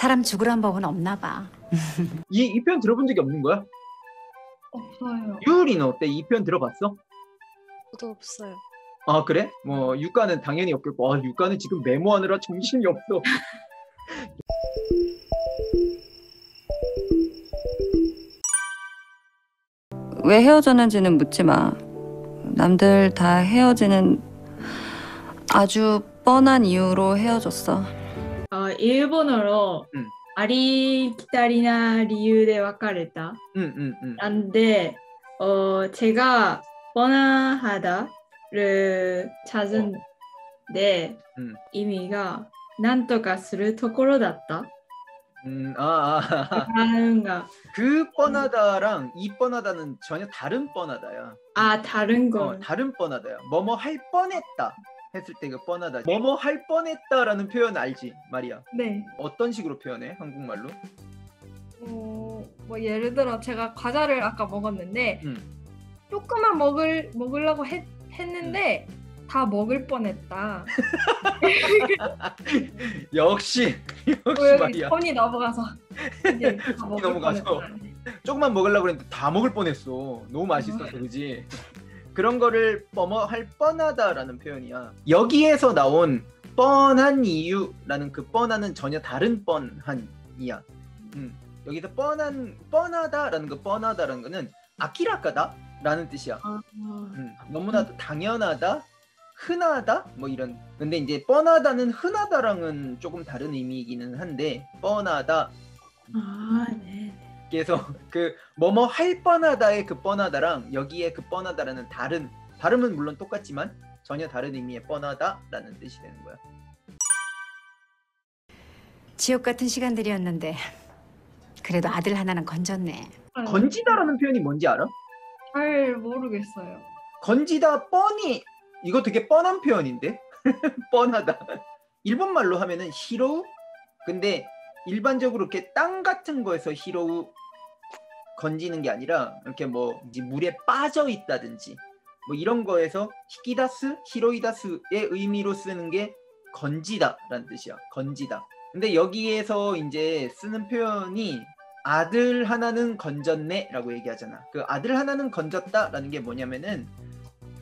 사람 죽으란 법은 없나 봐. 이, 이 표현 들어본 적이 없는 거야? 없어요. 유리는 어때? 이 표현 들어봤어? 저도 없어요. 아 그래? 뭐 유가는 당연히 없겠고 아 유가는 지금 메모하느라 정신이 없어 왜 헤어졌는지는 묻지 마. 남들 다 헤어지는 아주 뻔한 이유로 헤어졌어. 아, 일본어로 음. ありきたりな理由で別れた。 응응응 안 데, 어, 제가 뻔하다를 찾은데 음. 의미가 なんとかするところだった。 음, 아, 아, 다른가. 그 뻔하다랑 이 뻔하다는 전혀 다른 뻔하다야. 아, 다른 거. 어, 다른 뻔하다야. 뭐뭐 할 뻔했다 했을 때 그 뻔하다. 뭐뭐 할 뻔했다라는 표현 알지, 말이야. 네. 어떤 식으로 표현해? 한국말로? 어, 뭐 예를 들어 제가 과자를 아까 먹었는데 음. 조금만 먹을 먹으려고 했, 했는데 다 먹을 뻔했다. 역시, 뭐 역시 말이야. 손이 넘어가서 이제 다 먹을 넘어가서. 뻔했다. 조금만 먹으려고 했는데 다 먹을 뻔했어. 너무 맛있어서 그지. 그런 거를 뻔어 할 뻔하다라는 표현이야. 여기에서 나온 뻔한 이유라는 그 뻔한은 전혀 다른 뻔한이야. 음. 여기서 뻔한 뻔하다라는 그 뻔하다라는 거는 아키라카다라는 뜻이야. 아, 음, 너무나 도 당연하다, 흔하다, 뭐 이런. 근데 이제 뻔하다는 흔하다랑은 조금 다른 의미이기는 한데 뻔하다, 아, 네. 그래서 그 뭐뭐 할 뻔하다의 그 뻔하다랑 여기에 그 뻔하다라는 다른 발음은 물론 똑같지만 전혀 다른 의미의 뻔하다라는 뜻이 되는 거야. 지옥 같은 시간들이었는데 그래도 아들 하나는 건졌네. 아, 건지다라는 표현이 뭔지 알아? 잘 모르겠어요. 건지다 뻔히 이거 되게 뻔한 표현인데 뻔하다. 일본 말로 하면은 히로우 근데 일반적으로 이렇게 땅 같은 거에서 히로우 건지는 게 아니라 이렇게 뭐 물에 빠져 있다든지 뭐 이런 거에서 히키다스 히로이다스의 의미로 쓰는 게 건지다라는 뜻이야. 건지다. 근데 여기에서 이제 쓰는 표현이 아들 하나는 건졌네라고 얘기하잖아. 그 아들 하나는 건졌다라는 게 뭐냐면은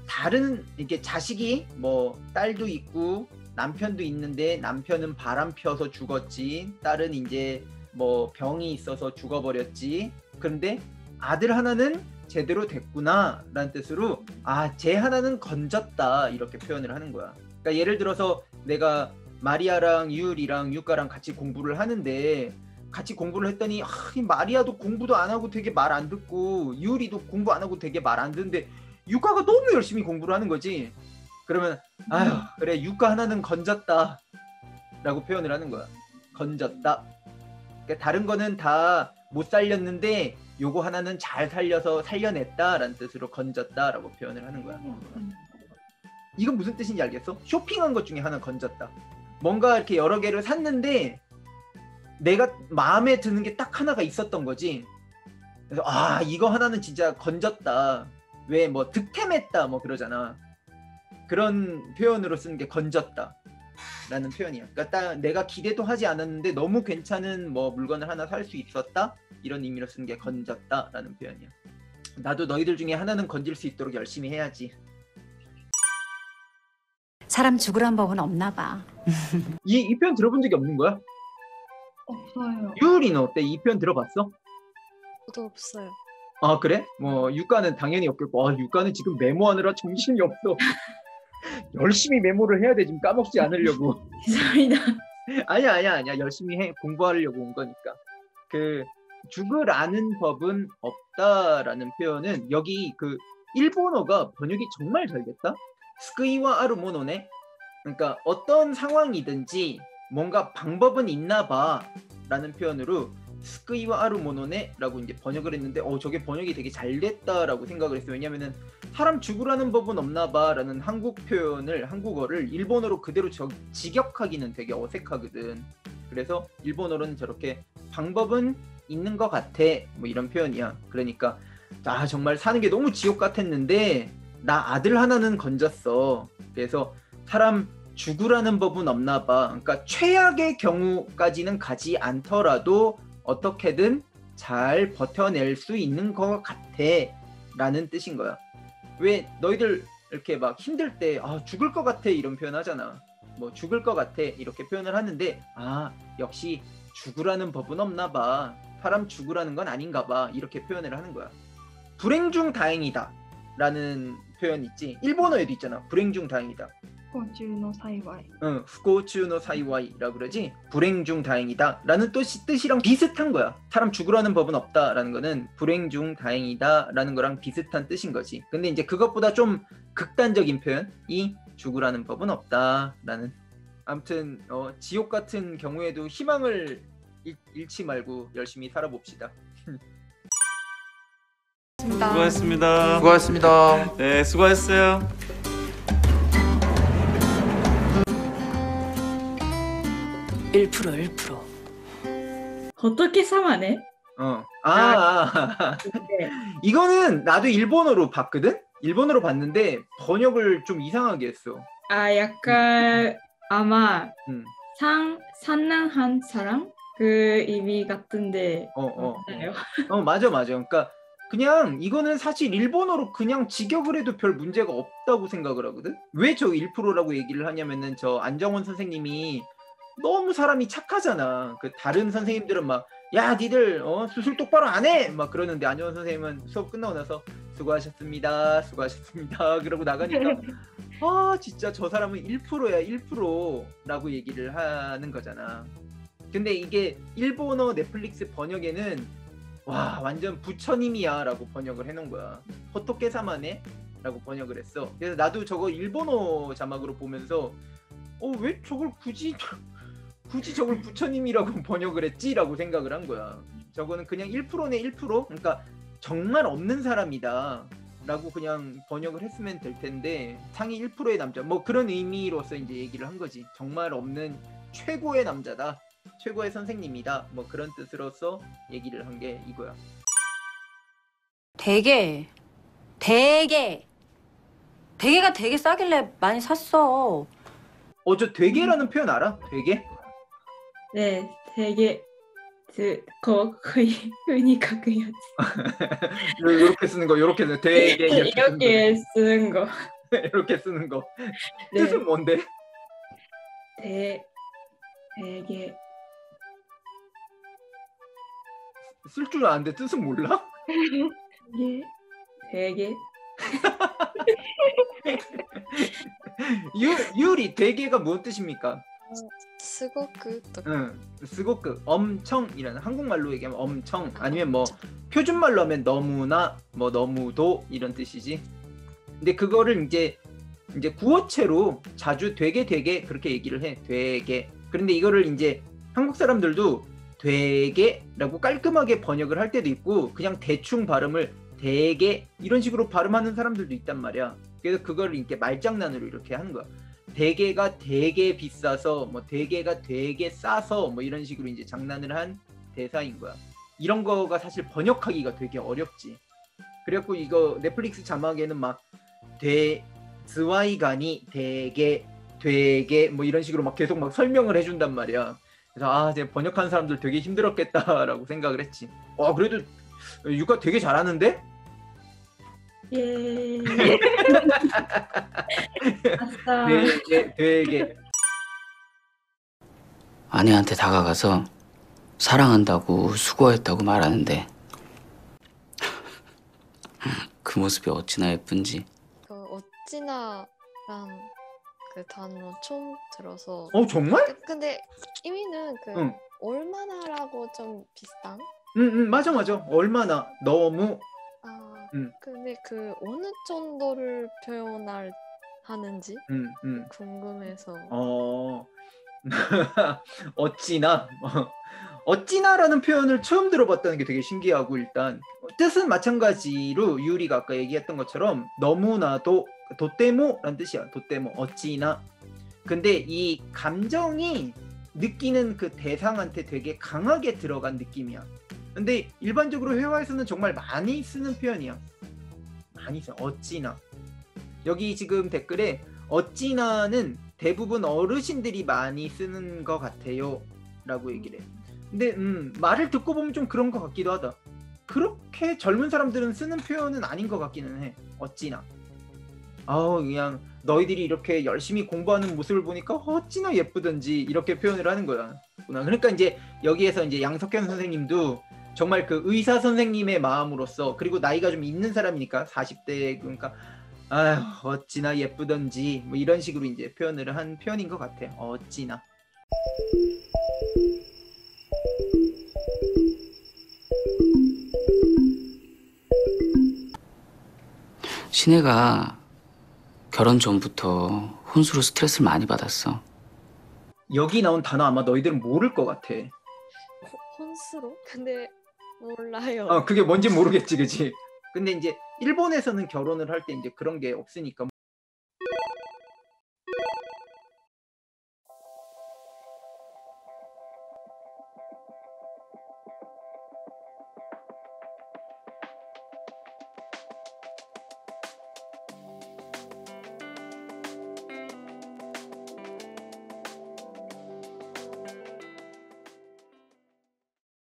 다른 이렇게 자식이 뭐 딸도 있고 남편도 있는데 남편은 바람 펴서 죽었지. 딸은 이제 뭐 병이 있어서 죽어버렸지. 그런데 아들 하나는 제대로 됐구나 라는 뜻으로 아, 쟤 하나는 건졌다 이렇게 표현을 하는 거야. 그러니까 예를 들어서 내가 마리아랑 유울이랑 유가랑 같이 공부를 하는데 같이 공부를 했더니 아, 이 마리아도 공부도 안 하고 되게 말 안 듣고 유울이도 공부 안 하고 되게 말 안 듣는데 유가가 너무 열심히 공부를 하는 거지. 그러면 아휴 그래 유가 하나는 건졌다 라고 표현을 하는 거야. 건졌다. 그러니까 다른 거는 다 못 살렸는데 요거 하나는 잘 살려서 살려냈다라는 뜻으로 건졌다라고 표현을 하는 거야. 이건 무슨 뜻인지 알겠어? 쇼핑한 것 중에 하나 건졌다. 뭔가 이렇게 여러 개를 샀는데 내가 마음에 드는 게 딱 하나가 있었던 거지. 그래서 아 이거 하나는 진짜 건졌다. 왜 뭐 득템했다 뭐 그러잖아. 그런 표현으로 쓰는 게 건졌다. 라는 표현이야. 그러니까 딱 내가 기대도 하지 않았는데 너무 괜찮은 뭐 물건을 하나 살 수 있었다 이런 의미로 쓰는 게 건졌다라는 표현이야. 나도 너희들 중에 하나는 건질 수 있도록 열심히 해야지. 사람 죽으란 법은 없나 봐. 이, 이 표현 들어본 적이 없는 거야? 없어요. 유리는 어때? 이 표현 들어봤어? 저도 없어요. 아 그래? 뭐 유가는 당연히 없겠고 아 유가는 지금 메모하느라 정신이 없어. 열심히 메모를 해야 돼 지금 까먹지 않으려고. 죄송합니다. 아니야 아니야 아니야 열심히 해 공부하려고 온 거니까. 그 죽으라는 법은 없다라는 표현은 여기 그 일본어가 번역이 정말 잘 됐다. 스크이와 아르모노네. 그러니까 어떤 상황이든지 뭔가 방법은 있나 봐라는 표현으로 스크이와 아르모노네라고 이제 번역을 했는데 어 저게 번역이 되게 잘 됐다라고 생각을 했어요. 왜냐면은 사람 죽으라는 법은 없나 봐라는 한국 표현을 한국어를 일본어로 그대로 저, 직역하기는 되게 어색하거든. 그래서 일본어로는 저렇게 방법은 있는 것 같아 뭐 이런 표현이야. 그러니까 아 정말 사는 게 너무 지옥 같았는데 나 아들 하나는 건졌어. 그래서 사람 죽으라는 법은 없나 봐. 그러니까 최악의 경우까지는 가지 않더라도 어떻게든 잘 버텨낼 수 있는 것 같아. 라는 뜻인 거야. 왜 너희들 이렇게 막 힘들 때 아, 죽을 것 같아 이런 표현 하잖아. 뭐 죽을 것 같아 이렇게 표현을 하는데 아 역시 죽으라는 법은 없나 봐. 사람 죽으라는 건 아닌가 봐. 이렇게 표현을 하는 거야. 불행 중 다행이다. 라는 표현 있지. 일본어에도 있잖아. 불행 중 다행이다. 不幸中の幸い 응, 후고추노 사이와이라 그러지. 불행 중 다행이다라는 뜻이 뜻이랑 비슷한 거야. 사람 죽으라는 법은 없다라는 거는 불행 중 다행이다라는 거랑 비슷한 뜻인 거지. 근데 이제 그것보다 좀 극단적인 표현이 죽으라는 법은 없다라는. 아무튼 어, 지옥 같은 경우에도 희망을 잃, 잃지 말고 열심히 살아봅시다. 수고하셨습니다. 수고하셨습니다. 네, 수고 1% 1%. 어떻게 사만해? 어. 아, 아, 아. 이거는 나도 일본어로 봤거든? 일본어로 봤는데 번역을 좀 이상하게 했어. 아, 약간 음. 아마 음. 상 산난한 사람 그 의미 같은데. 어, 어. 어, 어. 어, 맞아, 맞아. 그러니까 그냥 이거는 사실 일본어로 그냥 직역을 해도 별 문제가 없다고 생각을 하거든. 왜 저 1%라고 얘기를 하냐면은 저 안정원 선생님이 너무 사람이 착하잖아. 그 다른 선생님들은 막 야 니들 어 수술 똑바로 안 해. 막 그러는데 안정원 선생님은 수업 끝나고 나서 수고하셨습니다. 수고하셨습니다. 그러고 나가니까 아 진짜 저 사람은 1%야 1%라고 얘기를 하는 거잖아. 근데 이게 일본어 넷플릭스 번역에는 와 완전 부처님이야. 라고 번역을 해 놓은 거야 호토케 사마네. 라고 번역을 했어. 그래서 나도 저거 일본어 자막으로 보면서 어 왜 저걸 굳이 굳이 저걸 부처님이라고 번역을 했지 라고 생각을 한 거야. 저거는 그냥 1%네 1% 그러니까 정말 없는 사람이다 라고 그냥 번역을 했으면 될 텐데 상위 1%의 남자. 뭐 그런 의미로서 이제 얘기를 한 거지. 정말 없는 최고의 남자다. 최고의 선생님이다. 뭐 그런 뜻으로서 얘기를 한 게 이거야. 되게. 되게. 되게가 되게 싸길래 많이 샀어. 어저 되게라는 표현 알아? 되게? 네, 되게 그, 거의 흔히각이었지 이렇게 쓰는 거, 이렇게 쓰는 거, 되게 이렇게 쓰는 거. 네, 이렇게 쓰는 거. 네. 뜻은 뭔데? 되, 되게 쓸 줄 아는데 뜻은 몰라? 예, 되게 되게 유, 유리 되게가 무슨 뜻입니까? すごく 또. 응, すごく 엄청이라는 한국말로 얘기하면 엄청 아, 아니면 뭐 표준말로 하면 너무나 뭐 너무도 이런 뜻이지. 근데 그거를 이제 이제 구어체로 자주 되게 되게 그렇게 얘기를 해. 되게. 그런데 이거를 이제 한국 사람들도 되게라고 깔끔하게 번역을 할 때도 있고 그냥 대충 발음을 되게 이런 식으로 발음하는 사람들도 있단 말이야. 그래서 그걸 이렇게 말장난으로 이렇게 하는 거야. 대게가 되게 비싸서 뭐 대게가 되게 싸서 뭐 이런 식으로 이제 장난을 한 대사인 거야. 이런 거가 사실 번역하기가 되게 어렵지. 그래갖고 이거 넷플릭스 자막에는 막대 스와이간이 되게 되게 뭐 이런 식으로 막 계속 막 설명을 해준단 말이야. 그래서 아, 이제 번역하는 사람들 되게 힘들었겠다라고 생각을 했지. 와, 그래도 육아 되게 잘하는데? 예. 아싸. 되게 되게 아내한테 다가가서 사랑한다고 수고했다고 말하는데 그 모습이 어찌나 예쁜지 그 어찌나랑 그 단어 처음 들어서 어 정말? 그- 근데 의미는 그 응. 얼마나라고 좀 비슷한? 응, 응, 맞아, 맞아. 얼마나 너무 아 응. 근데 그 어느 정도를 표현할 하는지 응, 응. 궁금해서 어 어찌나 어, 어찌나라는 표현을 처음 들어봤다는 게 되게 신기하고 일단 뜻은 마찬가지로 유리가 아까 얘기했던 것처럼 너무나도 도떼모라는 뜻이야 도떼모 어찌나 근데 이 감정이 느끼는 그 대상한테 되게 강하게 들어간 느낌이야 근데 일반적으로 회화에서는 정말 많이 쓰는 표현이야 많이 써 어찌나 여기 지금 댓글에 어찌나는 대부분 어르신들이 많이 쓰는 것 같아요. 라고 얘기를 해. 근데 음, 말을 듣고 보면 좀 그런 것 같기도 하다. 그렇게 젊은 사람들은 쓰는 표현은 아닌 것 같기는 해. 어찌나. 아우 그냥 너희들이 이렇게 열심히 공부하는 모습을 보니까 어찌나 예쁘던지 이렇게 표현을 하는 거야. 그러니까 이제 여기에서 이제 양석현 선생님도 정말 그 의사 선생님의 마음으로서 그리고 나이가 좀 있는 사람이니까 40대 그러니까 아휴 어찌나 예쁘던지 뭐 이런 식으로 이제 표현을 한 표현인 것 같아. 어찌나. 신혜가 결혼 전부터 혼수로 스트레스를 많이 받았어. 여기 나온 단어 아마 너희들은 모를 것 같아. 호- 혼수로? 근데 몰라요. 어 그게 뭔지 모르겠지, 그지? 근데 이제 일본에서는 결혼을 할 때 이제 그런 게 없으니까